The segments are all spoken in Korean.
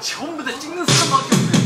전부 다 찍는 사람밖에 없네.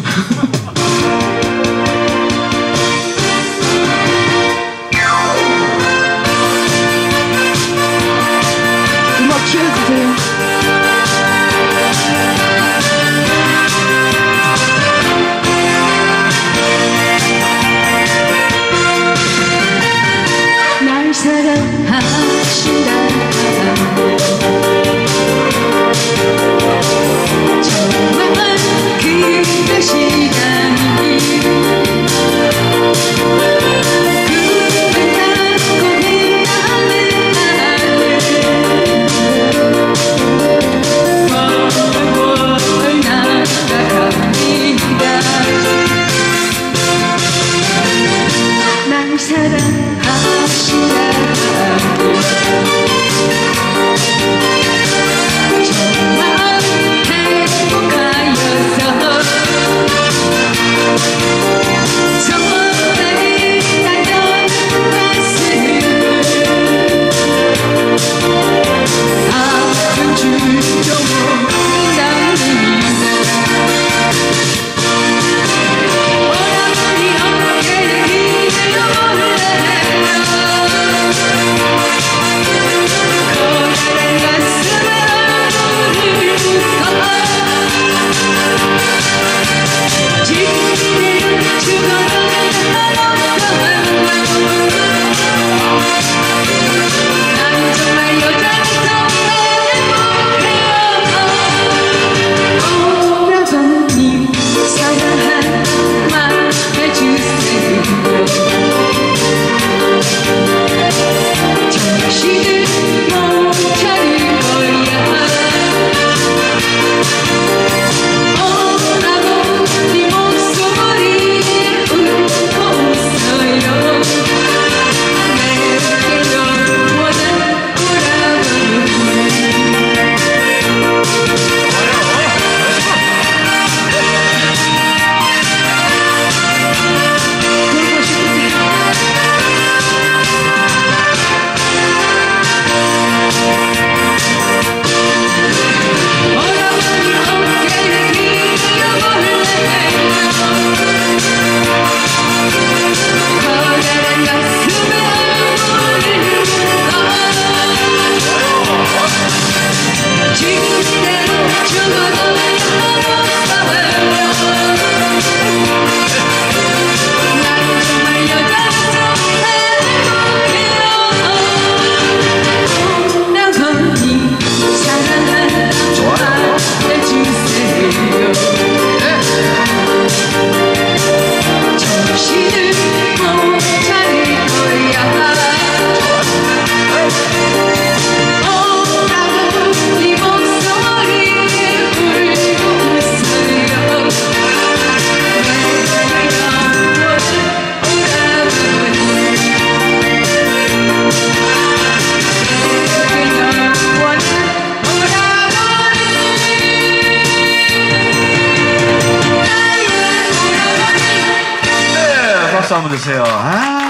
한번 드세요. 아.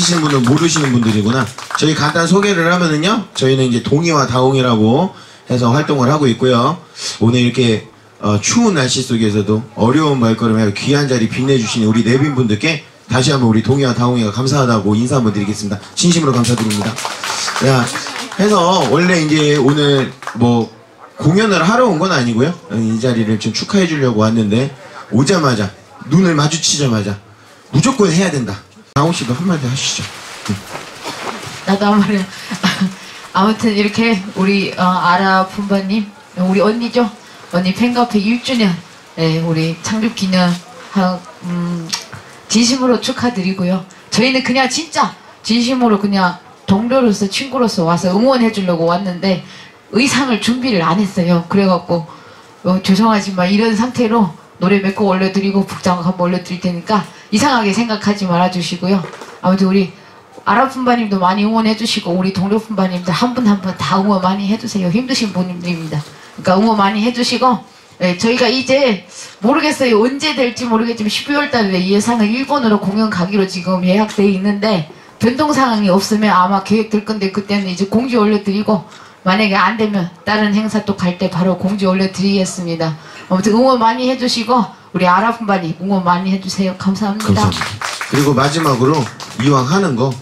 치시는 분은 모르시는 분들이구나. 저희 간단 소개를 하면은요, 저희는 이제 동의와 다홍이라고 해서 활동을 하고 있고요. 오늘 이렇게 어, 추운 날씨 속에서도 어려운 말걸음에 귀한 자리 빛내주신 우리 내빈 분들께 다시 한번 우리 동의와 다홍이가 감사하다고 인사 한번 드리겠습니다. 진심으로 감사드립니다. 야, 해서 원래 이제 오늘 뭐 공연을 하러 온 건 아니고요. 이 자리를 좀 축하해 주려고 왔는데 오자마자 눈을 마주치자마자 무조건 해야 된다. 다홍 씨도 한마디 하시죠. 나도 한 말이야. 아무튼 이렇게 우리 어, 아라 품바님, 우리 언니죠. 언니 팬카페 1주년, 네, 우리 창립 기념 하, 음, 진심으로 축하드리고요. 저희는 그냥 진짜 진심으로 그냥 동료로서 친구로서 와서 응원해 주려고 왔는데 의상을 준비를 안 했어요. 그래갖고 어, 죄송하지만 이런 상태로 노래 몇 곡 올려드리고 북장곡 한번 올려드릴 테니까 이상하게 생각하지 말아주시고요. 아무튼 우리 아랍 분바님도 많이 응원해 주시고 우리 동료 분바님들 한 분 한 분 다 응원 많이 해주세요. 힘드신 분들입니다. 그러니까 응원 많이 해주시고 예, 저희가 이제 모르겠어요. 언제 될지 모르겠지만 12월 달에 예상은 일본으로 공연 가기로 지금 예약돼 있는데 변동 상황이 없으면 아마 계획될 건데 그때는 이제 공지 올려드리고 만약에 안 되면 다른 행사 또 갈 때 바로 공지 올려드리겠습니다. 아무튼 응원 많이 해주시고 우리 아랍분바님 응원 많이 해주세요. 감사합니다. 감사합니다. 그리고 마지막으로 이왕 하는 거,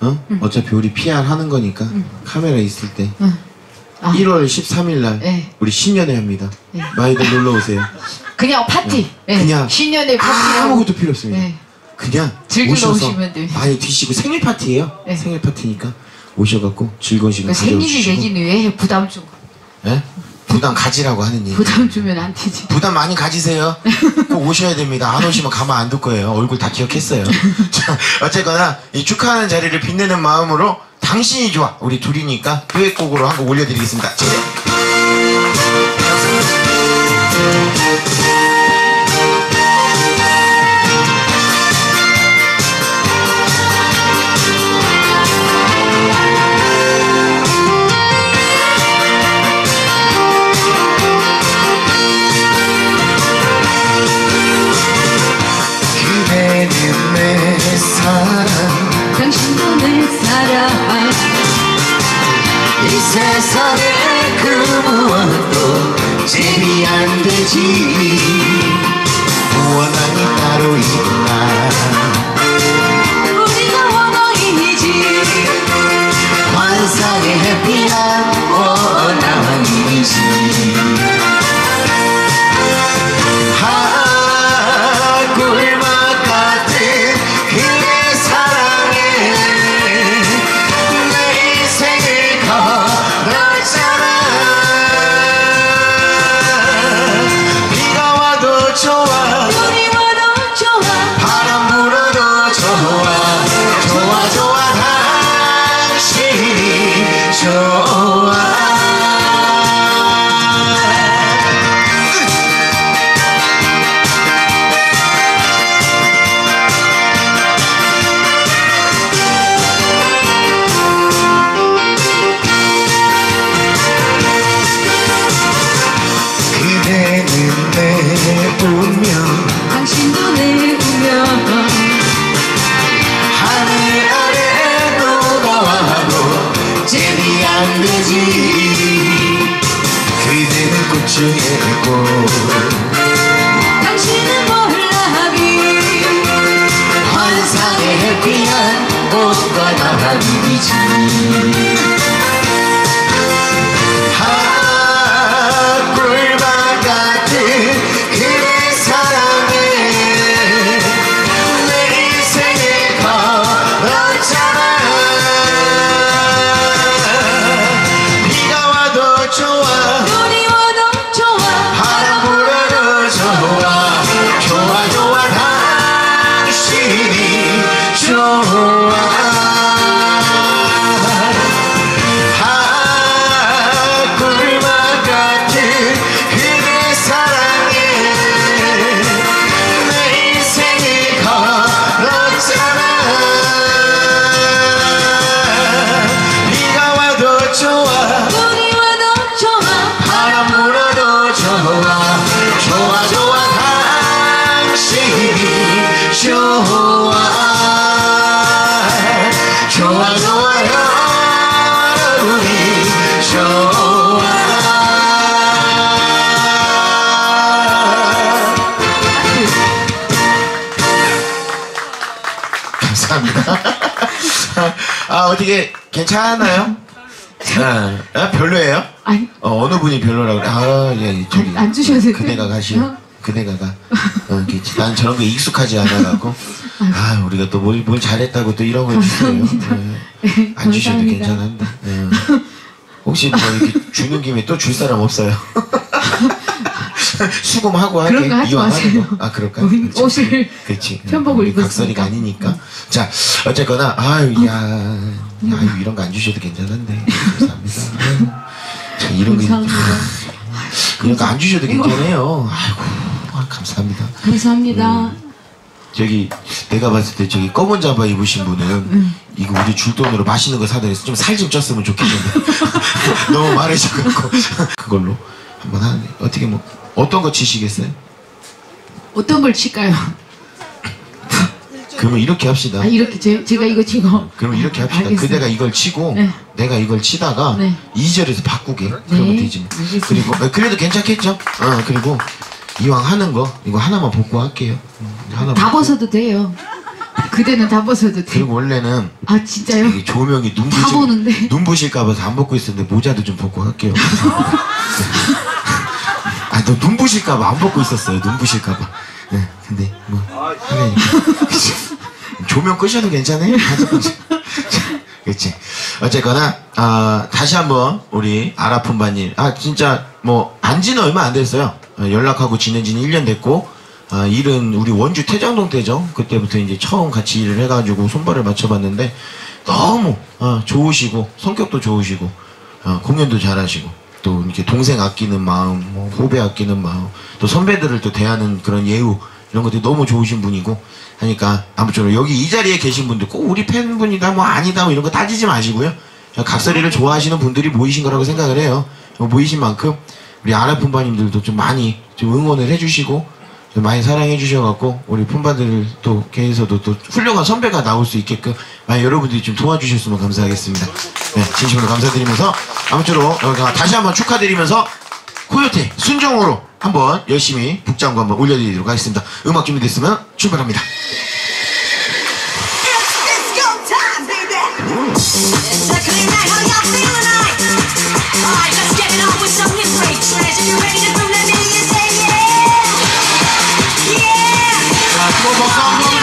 어? 어차피 우리 PR 하는 거니까 카메라 있을 때 아. 1월 13일 날 네. 우리 신년회 합니다. 네. 많이들 놀러 오세요. 그냥 파티. 예, 그냥 신년의 파티. 아무것도 필요 없습니다. 예. 그냥 즐기러 오시면 됩니다. 많이 드시고 생일 파티예요. 네. 생일 파티니까 오셔갖고 즐거운 시간 그 생일이 가져주시고 내기는 왜 부담 주고 예? 부담 가지라고 하는 얘기. 부담 주면 안 되지. 부담 많이 가지세요. 꼭 오셔야 됩니다. 안 오시면 가만 안 둘 거예요. 얼굴 다 기억했어요. 자, 어쨌거나 이 축하하는 자리를 빛내는 마음으로 당신이 좋아. 우리 둘이니까 듀엣곡으로 한 곡 올려드리겠습니다. 제작. 아 어떻게 괜찮아요? 아, 아, 별로예요? 아니 어, 어느 분이 별로라고 그래? 아, 예, 저기. 안- 안 주셔도 돼요. 그대가 가시오. 어? 그대가 가. 어, 이렇게 난 저런 거 익숙하지 않아갖고. 아, 우리가 또 뭘, 뭘 잘했다고 또 이런 걸 주세요. 감사합니다. 예. 네, 안 주셔도 감사합니다. 괜찮은데. 예. 혹시 뭐 이렇게 주는 김에 또 줄 사람 없어요? 수금하고 하게 그런 거 하지 이왕 마세요. 거. 아 그럴까? 옷- 그렇지. 옷을 그렇지. 편복을 입었으니까. 각설이가 아니니까. 자 어쨌거나 아유 야, 아유 이런 거 안 주셔도 괜찮은데 감사합니다. 자 이런 거 감사합니다. 이런 거 안 주셔도 괜찮아요. 아이고 아, 감사합니다. 감사합니다. 저기 내가 봤을 때 저기 검은 잠바 입으신 분은 이거 우리 줄 돈으로 맛있는 거 사다 좀살 좀 쪘으면 좋겠는데 너무 많으셔갖고 그걸로 한번 하는데 어떻게 뭐 어떤 거 치시겠어요? 어떤 걸 칠까요? 그러면 이렇게 합시다. 아 이렇게 제, 제가 이거 치고 그러면 이렇게 합시다. 알겠습니다. 그대가 이걸 치고 네. 내가 이걸 치다가 네. 이 2절에서 바꾸게. 그러면 되지 뭐. 알겠습니다. 그리고 어, 그래도 괜찮겠죠? 어 그리고 이왕 하는 거 이거 하나만 벗고 할게요. 음, 하나 다. 벗어도 돼요. 그대는 다 벗어도 돼요. 그리고 원래는 아 진짜요? 이 조명이 다 보는데. 눈부실 눈부실까봐 안 벗고 있었는데 모자도 좀 벗고 할게요. 아 너 눈부실까봐 안 벗고 있었어요. 눈부실까봐. 네, 근데 뭐 하려니까 조명 끄셔도 괜찮아요. 그렇지. 어쨌거나 아, 다시 한번 우리 아라푼바님 아 진짜 뭐 안 지는 얼마 안 됐어요. 어, 연락하고 지낸 지는 1년 됐고 아, 일은 우리 원주 태장동 때죠. 그때부터 이제 처음 같이 일을 해가지고 손발을 맞춰봤는데 너무 어, 좋으시고 성격도 좋으시고 어, 공연도 잘하시고 또 이렇게 동생 아끼는 마음, 뭐 후배 아끼는 마음, 또 선배들을 또 대하는 그런 예우 이런 것들이 너무 좋으신 분이고 하니까 아무쪼록 여기 이 자리에 계신 분들 꼭 우리 팬분이다 뭐 아니다 뭐 이런 거 따지지 마시고요. 각설이를 좋아하시는 분들이 모이신 거라고 생각을 해요. 어, 모이신 만큼 우리 아라 품바님들도 좀 많이 좀 응원을 해주시고 좀 많이 사랑해 주셔갖고 우리 품바들 또 개에서도 또 훌륭한 선배가 나올 수 있게끔 많이 여러분들이 좀 도와주셨으면 감사하겠습니다. 네, 진심으로 감사드리면서 아무쪼록 어, 다시 한번 축하드리면서 코요태 순정으로 한번 열심히 북장구 한번 올려드리도록 하겠습니다. 음악 준비됐으면 출발합니다. To Yeah. 자,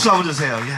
박수 한번 주세요. 야.